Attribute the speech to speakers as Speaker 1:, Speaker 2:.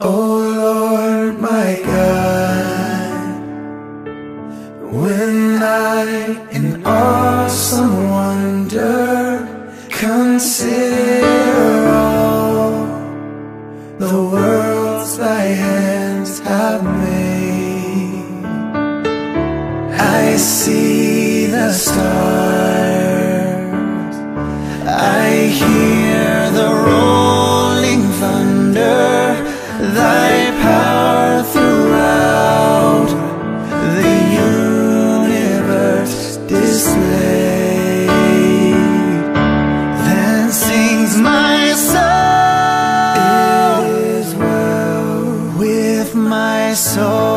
Speaker 1: Oh Lord my God, when I in awesome wonder consider all the worlds thy hands have made, I see the stars. So. soul